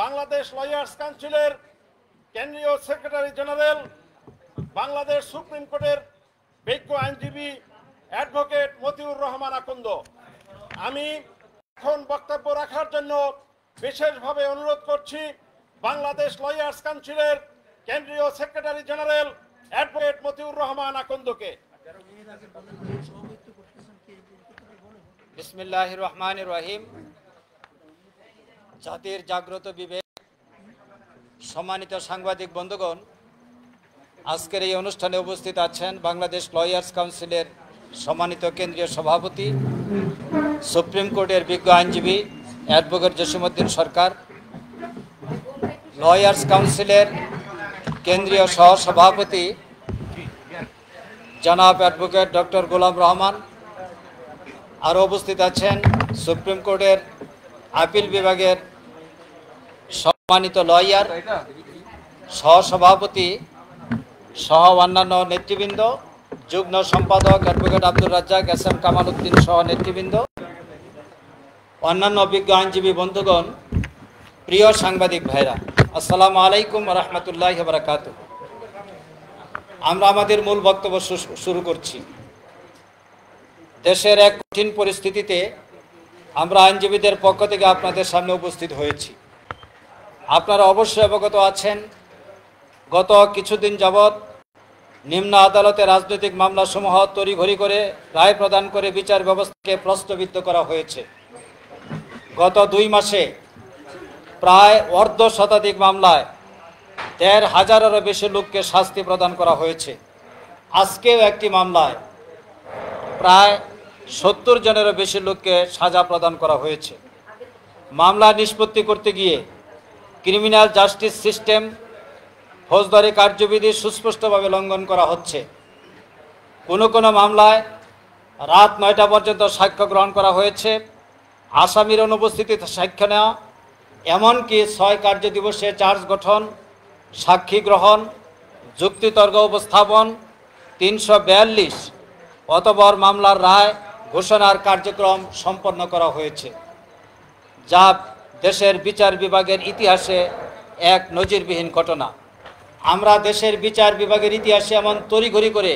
Bangladesh lawyers কাউন্সিলের কেন্দ্রীয় secretary general Bangladesh supreme কোর্টের বিজ্ঞ আইনজীবী অ্যাডভোকেট মতিউর রহমান আকন্দ। আমি এখন বক্তব্য রাখার জন্য বিশেষভাবে অনুরোধ করছি বাংলাদেশ লয়ার্স কাউন্সিলের কেন্দ্রীয় secretary general advocate Motiur Rahman আকন্দকে। বিসমিল্লাহ রহমান রহিম। জাতির জাগ্রত বিবেক। সম্মানিত সাংবাদিক বন্ধুগণ, আজকের এই অনুষ্ঠানে উপস্থিত আছেন বাংলাদেশ লয়ার্স কাউন্সিলের সম্মানিত কেন্দ্রীয় সভাপতি, সুপ্রিম কোর্টের বিজ্ঞ আইনজীবী অ্যাডভোকেট জসিমুদ্দিন সরকার, লয়ার্স কাউন্সিলের কেন্দ্রীয় সহসভাপতি জনাব অ্যাডভোকেট ডক্টর গোলাম রহমান, আরও উপস্থিত আছেন সুপ্রিম কোর্টের আপিল বিভাগের সম্মানিত লয়ার, সহসভাপতি সহ অন্যান্য নেতৃবৃন্দ, যুগ্ম সম্পাদক advocate Abdur Razzak, S M Kamal Uddin সহ নেতৃবৃন্দ, অন্যান্য অভিজ্ঞ আইনজীবী বন্ধুগণ, প্রিয় সাংবাদিক ভাইরা, আসসালামু আলাইকুম রহমতুল্লাহ বারাকাত আমরা আমাদের মূল বক্তব্য শুরু করছি। দেশের এক কঠিন পরিস্থিতিতে আমরা আইনজীবীদের পক্ষ থেকে আপনাদের সামনে উপস্থিত হয়েছি। আপনারা অবশ্যই অবগত আছেন, গত কিছুদিন যাবৎ নিম্ন আদালতে রাজনৈতিক মামলাসমূহ তড়িঘড়ি করে রায় প্রদান করে বিচার ব্যবস্থাকে প্রশ্নবিদ্ধ করা হয়েছে। গত দুই মাসে প্রায় অর্ধ শতাধিক মামলায় দেড় হাজারেরও বেশি লোককে শাস্তি প্রদান করা হয়েছে। আজকেও একটি মামলায় প্রায় সত্তর জনেরও বেশি লোককে সাজা প্রদান করা হয়েছে। মামলা নিষ্পত্তি করতে গিয়ে ক্রিমিনাল জাস্টিস সিস্টেম ফৌজদারি কার্যবিধি সুস্পষ্টভাবে লঙ্ঘন করা হচ্ছে। কোনো কোনো মামলায় রাত নয়টা পর্যন্ত সাক্ষ্য গ্রহণ করা হয়েছে। আসামির অনুপস্থিতিতে সাক্ষ্য নেওয়া, এমনকি ছয় কার্য দিবসে চার্জ গঠন, সাক্ষী গ্রহণ, যুক্তিতর্ক উপস্থাপন, তিনশো বিয়াল্লিশ অতবর মামলার রায় ঘোষণার কার্যক্রম সম্পন্ন করা হয়েছে, যা দেশের বিচার বিভাগের ইতিহাসে এক নজিরবিহীন ঘটনা। আমরা দেশের বিচার বিভাগের ইতিহাসে এমন তড়িঘড়ি করে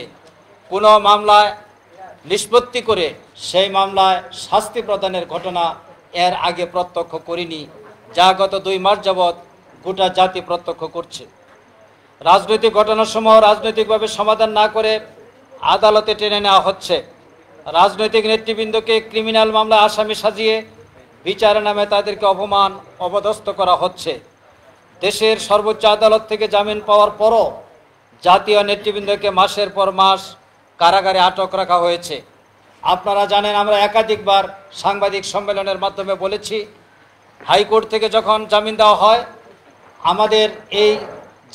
কোনো মামলায় নিষ্পত্তি করে সেই মামলায় শাস্তি প্রদানের ঘটনা এর আগে প্রত্যক্ষ করিনি, যা গত দুই মাস যাবৎ গোটা জাতি প্রত্যক্ষ করছে। রাজনৈতিক ঘটনাসমূহ রাজনৈতিকভাবে সমাধান না করে আদালতে টেনে নেওয়া হচ্ছে। রাজনৈতিক নেতৃবৃন্দকে ক্রিমিনাল মামলা আসামি সাজিয়ে বিচারের নামে তাদেরকে অপমান, অপদস্থ করা হচ্ছে। দেশের সর্বোচ্চ আদালত থেকে জামিন পাওয়ার পরও জাতীয় নেতৃবৃন্দকে মাসের পর মাস কারাগারে আটক রাখা হয়েছে। আপনারা জানেন, আমরা একাধিকবার সাংবাদিক সম্মেলনের মাধ্যমে বলেছি, হাইকোর্ট থেকে যখন জামিন দেওয়া হয়, আমাদের এই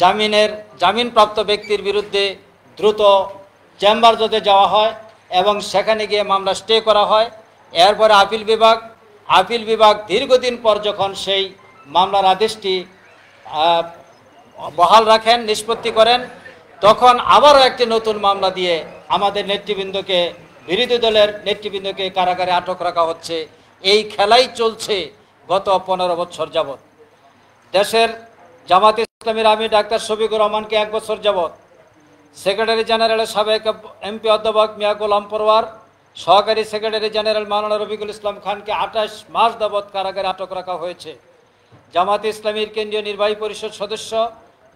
জামিনের, জামিনপ্রাপ্ত ব্যক্তির বিরুদ্ধে দ্রুত চেম্বার জজে যাওয়া হয়। এবং সেখানে গিয়ে মামলা স্টে করা হয়। এরপরে আপিল বিভাগ আপিল বিভাগ দীর্ঘদিন পর যখন সেই মামলার আদেশটি বহাল রাখেন, নিষ্পত্তি করেন, তখন আবারও একটি নতুন মামলা দিয়ে আমাদের নেতৃবৃন্দকে, বিরোধী দলের নেতৃবৃন্দকে কারাগারে আটক রাখা হচ্ছে। এই খেলাই চলছে গত পনেরো বছর যাবৎ। দেশের জামাত ইসলামীর আমি ডাক্তার শফিকুর রহমানকে এক বছর যাবৎ সেক্রেটারি জেনারেলের সাবেক এমপি অধ্যাপক মিয়া গোলাম পরওয়ার সহকারী সেক্রেটারি জেনারেল মাওলানা রফিকুল ইসলাম খানকে আঠাশ মাস যাবৎ কারাগারে আটক রাখা হয়েছে। জামাত ইসলামীর কেন্দ্রীয় নির্বাহী পরিষদ সদস্য,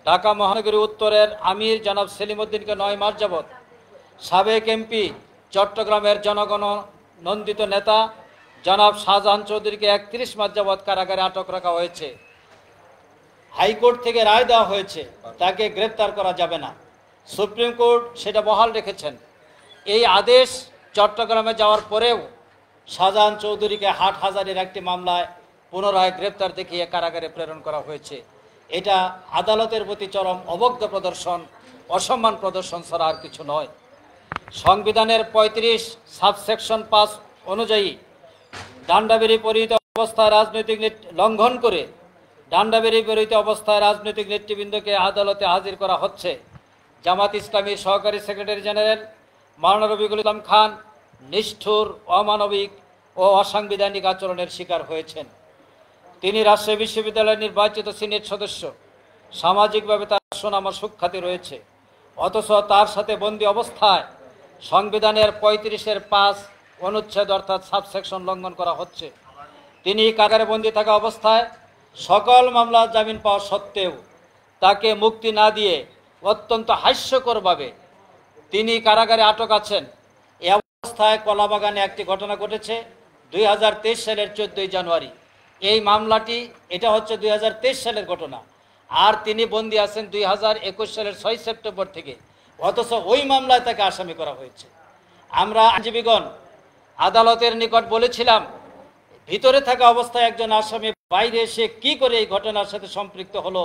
ঢাকা মহানগরী উত্তরের আমির জনাব সেলিমউদ্দিনকে নয় মাস যাবৎ। সাবেক এমপি চট্টগ্রামের জনগণ নন্দিত নেতা জনাব শাহজাহান চৌধুরীকে একত্রিশ মাস যাবৎ কারাগারে আটক রাখা হয়েছে। হাইকোর্ট থেকে রায় দেওয়া হয়েছে, তাকে গ্রেপ্তার করা যাবে না। সুপ্রিম কোর্ট সেটা বহাল রেখেছেন। এই আদেশ চট্টগ্রামে যাওয়ার পরেও শাহজাহান চৌধুরীকে হাট হাজারের একটি মামলায় পুনরায় গ্রেপ্তার দেখিয়ে কারাগারে প্রেরণ করা হয়েছে। এটা আদালতের প্রতি চরম অবজ্ঞ প্রদর্শন, অসম্মান প্রদর্শন ছাড়া আর কিছু নয়। সংবিধানের পঁয়ত্রিশ সাবসেকশন পাস অনুযায়ী ডান্ডাবেরি পরিহিত অবস্থায় রাজনৈতিক নেত- লঙ্ঘন করে ডান্ডাবেরি পরিহিত অবস্থায় রাজনৈতিক নেতৃবৃন্দকে আদালতে হাজির করা হচ্ছে। জামাত ইসলামীর সহকারী সেক্রেটারি জেনারেল মাওলানা রবিকুল ইসলাম খান নিষ্ঠুর, অমানবিক ও অসাংবিধানিক আচরণের শিকার হয়েছেন। তিনি রাজশাহী বিশ্ববিদ্যালয়ের নির্বাচিত সিনেট সদস্য। সামাজিকভাবে তার সুনাম ও সুখ্যাতি রয়েছে। অথচ তার সাথে বন্দি অবস্থায় সংবিধানের পঁয়ত্রিশের পাঁচ অনুচ্ছেদ অর্থাৎ সাবসেকশন লঙ্ঘন করা হচ্ছে। তিনি কারাগারে বন্দি থাকা অবস্থায় সকল মামলা জামিন পাওয়া সত্ত্বেও তাকে মুক্তি না দিয়ে অত্যন্ত হাস্যকরভাবে তিনি কারাগারে আটক আছেন। এ অবস্থায় কলাবাগানে একটি ঘটনা ঘটেছে দুই হাজার তেইশ সালের চোদ্দই জানুয়ারি। এই মামলাটি, এটা হচ্ছে দুই হাজার তেইশ সালের ঘটনা। আর তিনি বন্দি আছেন দুই হাজার একুশ সালের ছয় সেপ্টেম্বর থেকে। অথচ ওই মামলায় তাকে আসামি করা হয়েছে। আমরা আইনজীবীগণ আদালতের নিকট বলেছিলাম, ভিতরে থাকা অবস্থায় একজন আসামি বাইরে এসে কি করে এই ঘটনার সাথে সম্পৃক্ত হলো,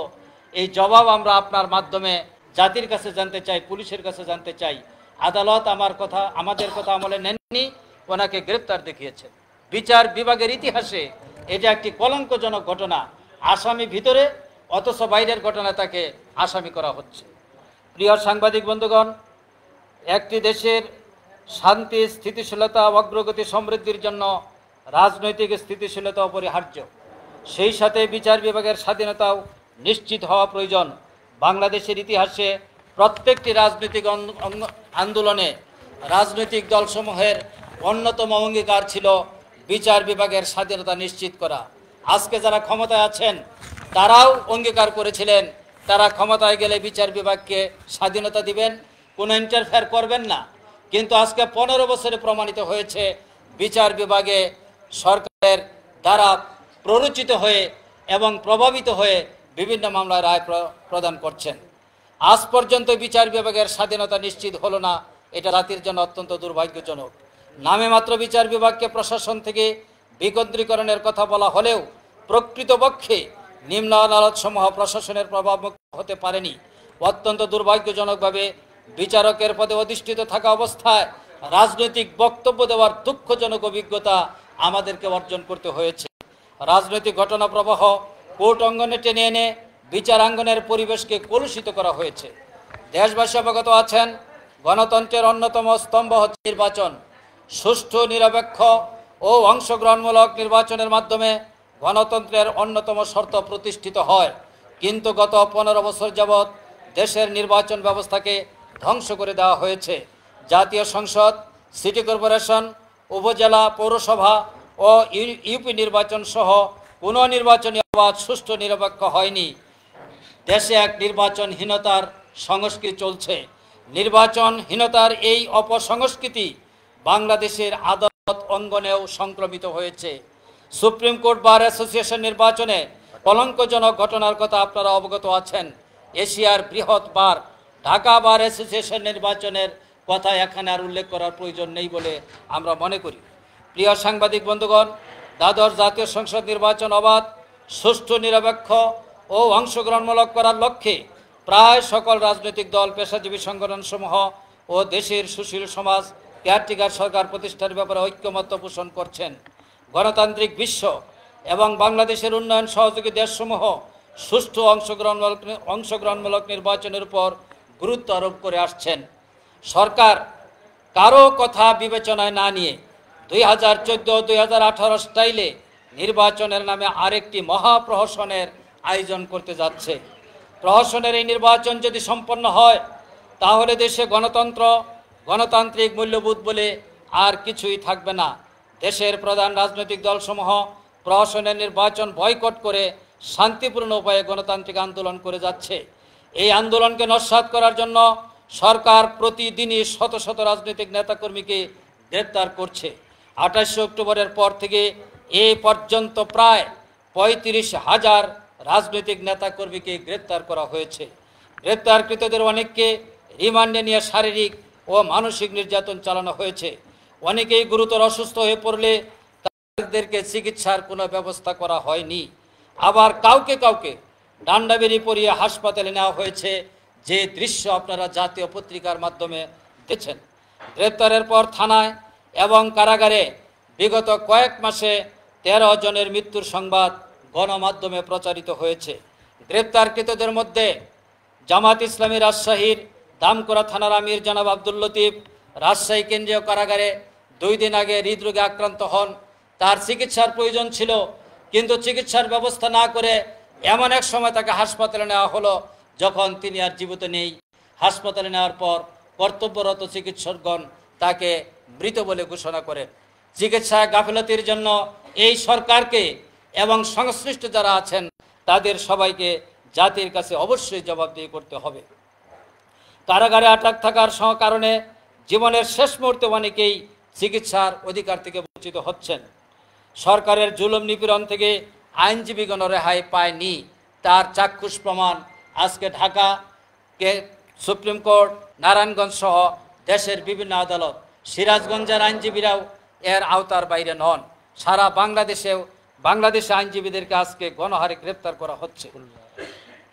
এই জবাব আমরা আপনার মাধ্যমে জাতির কাছে জানতে চাই, পুলিশের কাছে জানতে চাই। আদালত আমার কথা, আমাদের কথা আমলে নেননি, ওনাকে গ্রেপ্তার দেখিয়েছেন বিচার বিভাগের ইতিহাসে এটা একটি কলঙ্কজনক ঘটনা। আসামি ভিতরে, অথচ বাইরের ঘটনা তাকে আসামি করা হচ্ছে। প্রিয় সাংবাদিক বন্ধুগণ, একটি দেশের শান্তি, স্থিতিশীলতা, অগ্রগতি, সমৃদ্ধির জন্য রাজনৈতিক স্থিতিশীলতা অপরিহার্য। সেই সাথে বিচার বিভাগের স্বাধীনতাও নিশ্চিত হওয়া প্রয়োজন। বাংলাদেশের ইতিহাসে প্রত্যেকটি রাজনৈতিক আন্দোলনে রাজনৈতিক দলসমূহের অন্যতম অঙ্গীকার ছিল বিচার বিভাগের স্বাধীনতা নিশ্চিত করা। আজকে যারা ক্ষমতায় আছেন, তারাও অঙ্গীকার করেছিলেন, তারা ক্ষমতায় গেলে বিচার বিভাগকে স্বাধীনতা দিবেন, কোনো ইন্টারফেয়ার করবেন না। কিন্তু আজকে পনেরো বছরে প্রমাণিত হয়েছে, বিচার বিভাগে সরকারের দ্বারা প্ররোচিত হয়ে এবং প্রভাবিত হয়ে বিভিন্ন মামলায় রায় প্রদান করছেন। আজ পর্যন্ত বিচার বিভাগের স্বাধীনতা নিশ্চিত হলো না, এটা রাতের জন্য অত্যন্ত দুর্ভাগ্যজনক। নামে মাত্র বিচার বিভাগকে প্রশাসন থেকে বিকেন্দ্রীকরণের কথা বলা হলেও প্রকৃতপক্ষে নিম্ন আদালতসমূহ প্রশাসনের প্রভাবমুক্ত হতে পারেনি। অত্যন্ত দুর্ভাগ্যজনকভাবে বিচারকের পদে অধিষ্ঠিত থাকা অবস্থায় রাজনৈতিক বক্তব্য দেওয়ার দুঃখজনক অভিজ্ঞতা আমাদেরকে অর্জন করতে হয়েছে। রাজনৈতিক ঘটনা প্রবাহ কোর্ট অঙ্গনে টেনে এনে বিচারাঙ্গনের পরিবেশকে কলুষিত করা হয়েছে। দেশবাসী অবগত আছেন, গণতন্ত্রের অন্যতম স্তম্ভ হচ্ছে নির্বাচন। সুষ্ঠু, নিরপেক্ষ ও অংশগ্রহণমূলক নির্বাচনের মাধ্যমে গণতন্ত্রের অন্যতম শর্ত প্রতিষ্ঠিত হয়। কিন্তু গত পনেরো বছর যাবৎ দেশের নির্বাচন ব্যবস্থাকে ধ্বংস করে দেওয়া হয়েছে। জাতীয় সংসদ, সিটি কর্পোরেশন, উপজেলা, পৌরসভা ও ইউ- ইউপি নির্বাচন সহ কোনো নির্বাচনী আবাদ সুষ্ঠু নিরপেক্ষ হয়নি। দেশে এক নির্বাচনহীনতার সংস্কৃতি চলছে। নির্বাচনহীনতার এই অপসংস্কৃতি বাংলাদেশের আদালত অঙ্গনেও সংক্রমিত হয়েছে। সুপ্রিম কোর্ট বার অ্যাসোসিয়েশন নির্বাচনে কলঙ্কজনক ঘটনার কথা আপনারা অবগত আছেন। এশিয়ার বৃহৎ বার, ঢাকা বার অ্যাসোসিয়েশন নির্বাচনের কথা এখানে আর উল্লেখ করার প্রয়োজন নেই বলে আমরা মনে করি। প্রিয় সাংবাদিক বন্ধুগণ দ্বাদশ জাতীয় সংসদ নির্বাচন অবাধ, সুষ্ঠু, নিরপেক্ষ ও অংশগ্রহণমূলক করার লক্ষ্যে প্রায় সকল রাজনৈতিক দল, পেশাজীবী সংগঠনসমূহ ও দেশের সুশীল সমাজ, কেয়ারটেকার সরকার প্রতিষ্ঠার ব্যাপারে ঐক্যমত্য পোষণ করছেন। গণতান্ত্রিক বিশ্ব এবং বাংলাদেশের উন্নয়ন সহযোগী দেশসমূহ সুষ্ঠু অংশগ্রহণমূলক অংশগ্রহণমূলক নির্বাচনের উপর গুরুত্ব আরোপ করে আসছেন। সরকার কারও কথা বিবেচনায় না নিয়ে দুই হাজার চোদ্দ, দুই হাজার আঠারো স্টাইলে নির্বাচনের নামে আরেকটি মহাপ্রহসনের আয়োজন করতে যাচ্ছে। প্রহসনের এই নির্বাচন যদি সম্পন্ন হয়, তাহলে দেশে গণতন্ত্র, গণতান্ত্রিক মূল্যবোধ বলে আর কিছুই থাকবে না। দেশের প্রধান রাজনৈতিক দলসমূহ প্রহসনের নির্বাচন বয়কট করে শান্তিপূর্ণ উপায়ে গণতান্ত্রিক আন্দোলন করে যাচ্ছে। এই আন্দোলনকে নস্বাত করার জন্য সরকার প্রতিদিনই শত শত রাজনৈতিক নেতাকর্মীকে গ্রেপ্তার করছে। আঠাশে অক্টোবরের পর থেকে এ পর্যন্ত প্রায় পঁয়ত্রিশ হাজার রাজনৈতিক নেতাকর্মীকে গ্রেপ্তার করা হয়েছে। গ্রেপ্তারকৃতদের অনেককে রিমান্ডে নিয়ে শারীরিক ও মানসিক নির্যাতন চালানো হয়েছে। অনেকেই গুরুতর অসুস্থ হয়ে পড়লে তাদেরকে চিকিৎসার কোনো ব্যবস্থা করা হয়নি। আবার কাউকে কাউকে ডান্ডাবেরি পরিয়ে হাসপাতালে নেওয়া হয়েছে, যে দৃশ্য আপনারা জাতীয় পত্রিকার মাধ্যমে দেখছেন। গ্রেপ্তারের পর থানায় এবং কারাগারে বিগত কয়েক মাসে তেরো জনের মৃত্যুর সংবাদ গণমাধ্যমে প্রচারিত হয়েছে। গ্রেপ্তারকৃতদের মধ্যে জামাত ইসলামী রাজশাহীর দামকোড়া থানার আমির জনাব আব্দুল লতিফ, রাজশাহী কেন্দ্রীয় কারাগারে দুই দিন আগে হৃদরোগে আক্রান্ত হন। তার চিকিৎসার প্রয়োজন ছিল, কিন্তু চিকিৎসার ব্যবস্থা না করে এমন এক সময় তাকে হাসপাতালে নেওয়া হলো যখন তিনি আর জীবিত নেই। হাসপাতালে নেওয়ার পর কর্তব্যরত চিকিৎসকগণ তাকে মৃত বলে ঘোষণা করেন চিকিৎসা গাফিলতির জন্য এই সরকারকে এবং সংশ্লিষ্ট যারা আছেন, তাদের সবাইকে জাতির কাছে অবশ্যই জবাবদিহি করতে হবে। কারাগারে আটক থাকার কারণে জীবনের শেষ মুহূর্তে অনেকেই চিকিৎসার অধিকার থেকে বঞ্চিত হচ্ছেন। সরকারের জুলুম নিপীড়ন থেকে আইনজীবীগণ রেহাই পায়নি। তার চাক্ষুষ প্রমাণ আজকে ঢাকা কে সুপ্রিম কোর্ট, নারায়ণগঞ্জ সহ দেশের বিভিন্ন আদালত সিরাজগঞ্জের আইনজীবীরাও এর আওতার বাইরে নন। সারা বাংলাদেশেও বাংলাদেশে আইনজীবীদেরকে আজকে গণহারে গ্রেপ্তার করা হচ্ছে।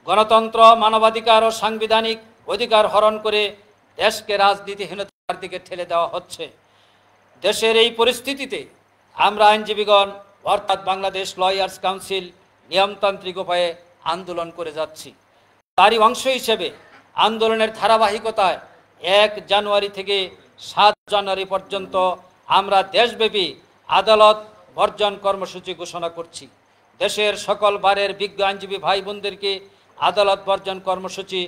গণতন্ত্র, মানবাধিকার ও সাংবিধানিক অধিকার হরণ করে দেশকে রাজনীতিহীনতার দিকে ঠেলে দেওয়া হচ্ছে। দেশের এই পরিস্থিতিতে আমরা আইনজীবীগণ, অর্থাৎ বাংলাদেশ লয়ার্স কাউন্সিল, নিয়মতান্ত্রিক উপায়ে আন্দোলন করে যাচ্ছি। তারই অংশ হিসেবে আন্দোলনের ধারাবাহিকতায় এক জানুয়ারি থেকে সাত জানুয়ারি পর্যন্ত আমরা দেশব্যাপী আদালত বর্জন কর্মসূচি ঘোষণা করছি। দেশের সকল বারের বিজ্ঞ আইনজীবী ভাই বোনদেরকে আদালত বর্জন কর্মসূচি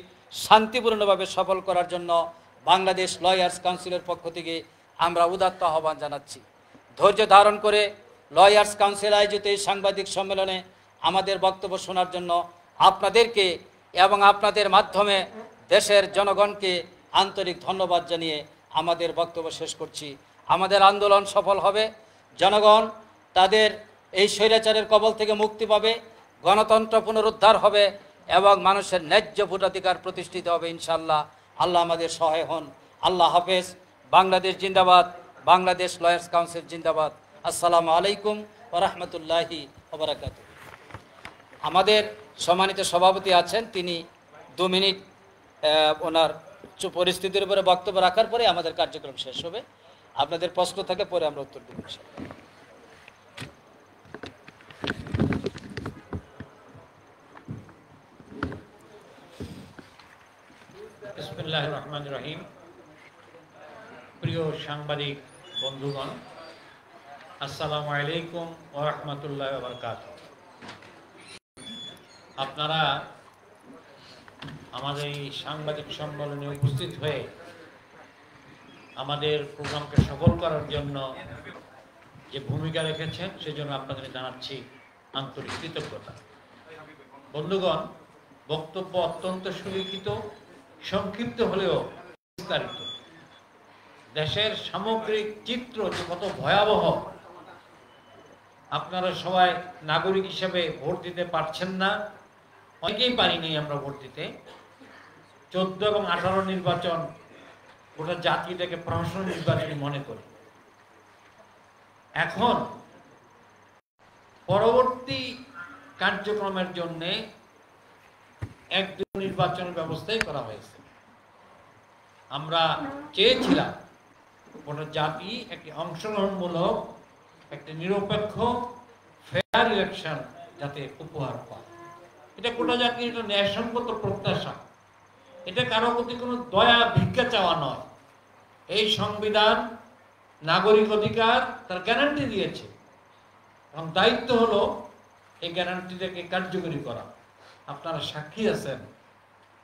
শান্তিপূর্ণভাবে সফল করার জন্য বাংলাদেশ লয়ার্স কাউন্সিলের পক্ষ থেকে আমরা উদাত্ত আহ্বান জানাচ্ছি। ধৈর্য ধারণ করে লয়ার্স কাউন্সিল আয়োজিত এই সাংবাদিক সম্মেলনে আমাদের বক্তব্য শোনার জন্য আপনাদেরকে এবং আপনাদের মাধ্যমে দেশের জনগণকে আন্তরিক ধন্যবাদ জানিয়ে আমাদের বক্তব্য শেষ করছি। আমাদের আন্দোলন সফল হবে। জনগণ তাদের এই স্বৈরাচারের কবল থেকে মুক্তি পাবে, গণতন্ত্র পুনরুদ্ধার হবে এবং মানুষের ন্যায্য ভোটাধিকার প্রতিষ্ঠিত হবে ইনশাল্লাহ আল্লাহ আমাদের সহায় হন। আল্লাহ হাফেজ। বাংলাদেশ জিন্দাবাদ। বাংলাদেশ লয়ার্স কাউন্সিল জিন্দাবাদ। আসসালামু আলাইকুম ওরহমতুল্লাহি ওবরাকাত আমাদের সম্মানিত সভাপতি আছেন। তিনি দু মিনিট ওনার পরিস্থিতির উপরে বক্তব্য রাখার পরে আমাদের কার্যক্রম শেষ হবে। আপনাদের প্রশ্ন থাকে, পরে আমরা উত্তর দেব। রহমান রহিম। প্রিয় সাংবাদিক, বন্ধুগণ, আসসালামু আলাইকুম ও রহমতুল্লাহ বরকাত আপনারা আমাদের এই সাংবাদিক সম্মেলনে উপস্থিত হয়ে আমাদের প্রোগ্রামকে সফল করার জন্য যে ভূমিকা রেখেছেন, সেজন্য আপনাদের জানাচ্ছি আন্তরিক কৃতজ্ঞতা। বন্ধুগণ, বক্তব্য অত্যন্ত সুলিখিত, সংক্ষিপ্ত হলেও বিস্তারিত। দেশের সামগ্রিক চিত্র যে কত ভয়াবহ, আপনারা সবাই নাগরিক হিসেবে ভোট দিতে পারছেন না। অনেকেই পারিনি আমরা ভোট দিতে। চোদ্দ এবং আঠারো নির্বাচন গোটা জাতিটাকে প্রহসন নির্বাচনী মনে করি। এখন পরবর্তী কার্যক্রমের জন্যে একজন নির্বাচনের ব্যবস্থাই করা হয়েছে। আমরা চেয়েছিলাম গোটা জাতি একটি অংশগ্রহণমূলক, একটি নিরপেক্ষ ফেয়ার ইলেকশন যাতে উপহার পায়। এটা গোটা জাতির একটা ন্যায়সঙ্গত প্রত্যাশা। এটা কারও প্রতি কোনো দয়া, ভিক্ষা চাওয়া নয়। এই সংবিধান নাগরিক অধিকার তার গ্যারান্টি দিয়েছে। এবং দায়িত্ব হলো এই গ্যারান্টিটাকে কার্যকরী করা। আপনারা সাক্ষী আছেন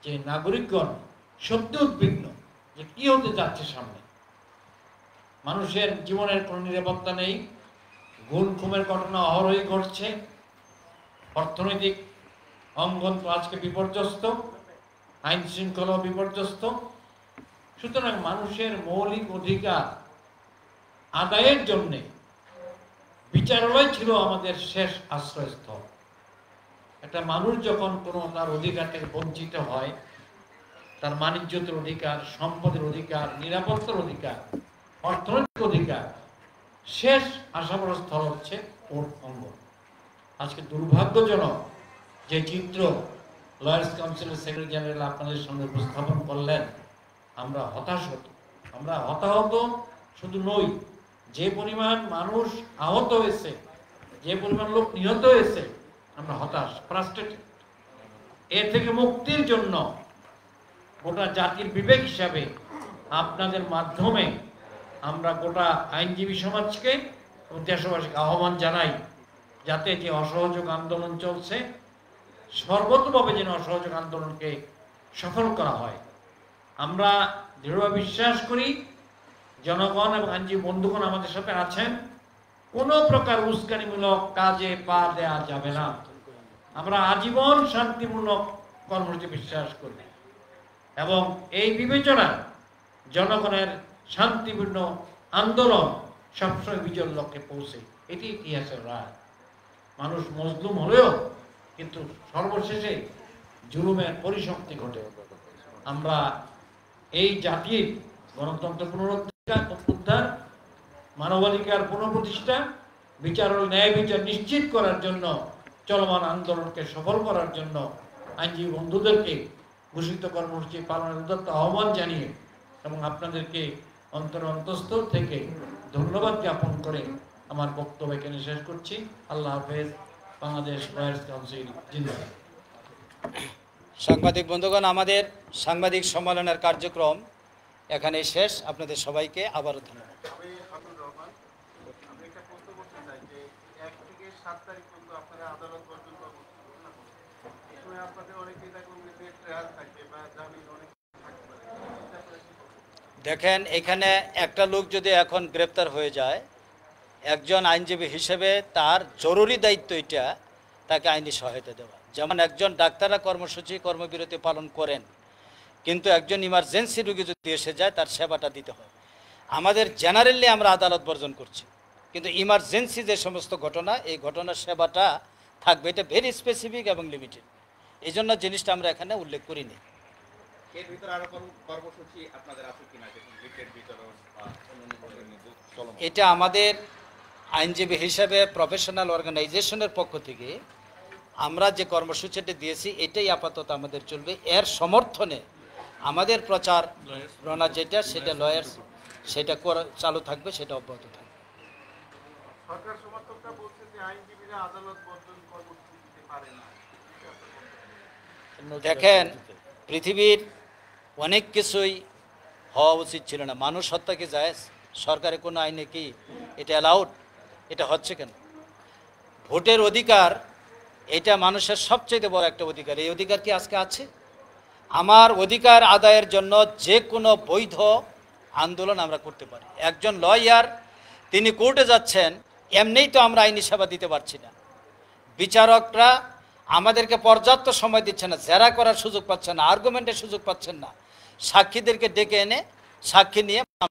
যে নাগরিকগণ সত্যি উদ্বিগ্ন যে কি হতে যাচ্ছে সামনে। মানুষের জীবনের কোনো নিরাপত্তা নেই গুণ খুমের ঘটনা অহরহই ঘটছে, অর্থনৈতিক অঙ্গন তো আজকে বিপর্যস্ত। আইন শৃঙ্খলা বিপর্যস্ত। সুতরাং মানুষের মৌলিক অধিকার আদায়ের জন্যে বিচারালয় ছিল আমাদের শেষ আশ্রয়স্থল। একটা মানুষ যখন কোনো তার অধিকার থেকে বঞ্চিত হয়, তার বাণিজ্যতের অধিকার, সম্পদের অধিকার, নিরাপত্তার অধিকার, অর্থনৈতিক অধিকার, শেষ আশাবড় স্থল হচ্ছে কোর্ট অঙ্গন আজকে দুর্ভাগ্যজনক যে চিত্র লয়ার্স কাউন্সিলের সেক্রেটারি জেনারেল আপনাদের সামনে উপস্থাপন করলেন, আমরা হতাশ হতো। আমরা হতাহত শুধু নই, যে পরিমাণ মানুষ আহত হয়েছে, যে পরিমাণ লোক নিহত হয়েছে, আমরা হতাশ ফ্রাস্ট্রেটেড এর থেকে মুক্তির জন্য গোটা জাতির বিবেক হিসাবে আপনাদের মাধ্যমে আমরা গোটা আইনজীবী সমাজকে এবং দেশবাসীকে আহ্বান জানাই, যাতে যে অসহযোগ আন্দোলন চলছে সর্বতভাবে যেন অসহযোগ আন্দোলনকে সফল করা হয়। আমরা দৃঢ়ভাবে বিশ্বাস করি, জনগণ এবং আইনজীবী বন্ধুগণ আমাদের সাথে আছেন। কোনো প্রকার উস্কানিমূলক কাজে পা দেয়া যাবে না। আমরা আজীবন শান্তিমূলক কর্মসূচি বিশ্বাস করি এবং এই বিবেচনা জনগণের শান্তিপূর্ণ আন্দোলন সবসময় বিজয়ের লক্ষ্যে পৌঁছে। এটি ইতিহাসের রায়। মানুষ মজলুম হলেও কিন্তু সর্বশেষে জুলুমের পরিশক্তি ঘটে। আমরা এই জাতির গণতন্ত্র পুনরুদ্ধার, উদ্ধার, মানবাধিকার পুনঃপ্রতিষ্ঠা, বিচার ও ন্যায় বিচার নিশ্চিত করার জন্য, চলমান আন্দোলনকে সফল করার জন্য আইনজীবী বন্ধুদেরকে ঘোষিত কর্মসূচি পালনের উদ্যত্ত আহ্বান জানিয়ে এবং আপনাদেরকে অন্তর অন্তঃস্থল থেকে ধন্যবাদ জ্ঞাপন করে আমার বক্তব্য এখানে শেষ করছি। আল্লাহ হাফেজ। বাংলাদেশ লয়ার্স কাউন্সিল জিন্দাবাদ সাংবাদিক বন্ধুগণ আমাদের সাংবাদিক সম্মেলনের কার্যক্রম এখানে শেষ। আপনাদের সবাইকে আবারও ধন্যবাদ? দেখেন এখানে একটা লোক যদি এখন গ্রেপ্তার হয়ে যায় একজন আইনজীবী হিসেবে তার জরুরি দায়িত্ব এটা তাকে আইনি সহায়তা দেওয়া। যেমন একজন ডাক্তাররা কর্মসূচি কর্মবিরতি পালন করেন কিন্তু একজন ইমার্জেন্সি রোগী যদি এসে যায় তার সেবাটা দিতে হয়। আমাদের জেনারেলি আমরা আদালত বর্জন করছি। কিন্তু ইমার্জেন্সি যে সমস্ত ঘটনা এই ঘটনার সেবাটা থাকবে। এটা ভেরি স্পেসিফিক এবং লিমিটেড এই জন্য জিনিসটা আমরা এখানে উল্লেখ করিনি। এটা আমাদের আইনজীবী হিসেবে প্রফেশনাল অর্গানাইজেশনের পক্ষ থেকে আমরা যে কর্মসূচিটি দিয়েছি এটাই আপাতত আমাদের চলবে। এর সমর্থনে আমাদের প্রচার রনা যেটা সেটা লয়ার্স সেটা চালু থাকবে সেটা অব্যাহত থাকবে। সরকার সমর্থকরা বলছে যে আইনজীবীরা আদালত বর্জন কর্মসূচি দিতে পারে না। এটা আপনার বক্তব্য। দেখেন পৃথিবীর অনেক কিছুই হওয়া উচিত ছিল না। মানুষ হত্যা কি যায় সরকারের কোনো আইনে কি এটা অ্যালাউড এটা হচ্ছে কেন? ভোটের অধিকার, এটা মানুষের সবচেয়ে বড় একটা অধিকার। এই অধিকার কি আজকে আছে? আমার অধিকার আদায়ের জন্য যে কোনো বৈধ আন্দোলন আমরা করতে পারি। একজন লয়ার, তিনি কোর্টে যাচ্ছেন, এমনিই তো আমরা আইনি সেবা দিতে পারছি না। বিচারকরা আমাদেরকে পর্যাপ্ত সময় দিচ্ছে না, জেরা করার সুযোগ পাচ্ছেন না আর্গুমেন্টের সুযোগ পাচ্ছেন না। সাক্ষীদেরকে ডেকে এনে সাক্ষী নিয়ে